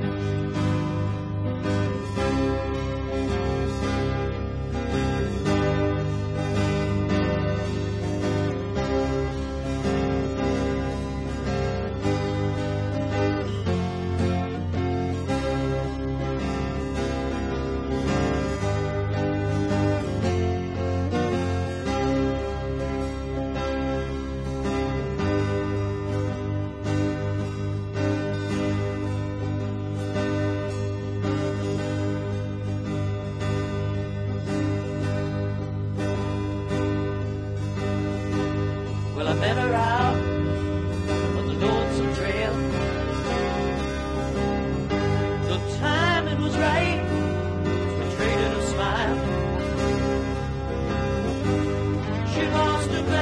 Música she lost her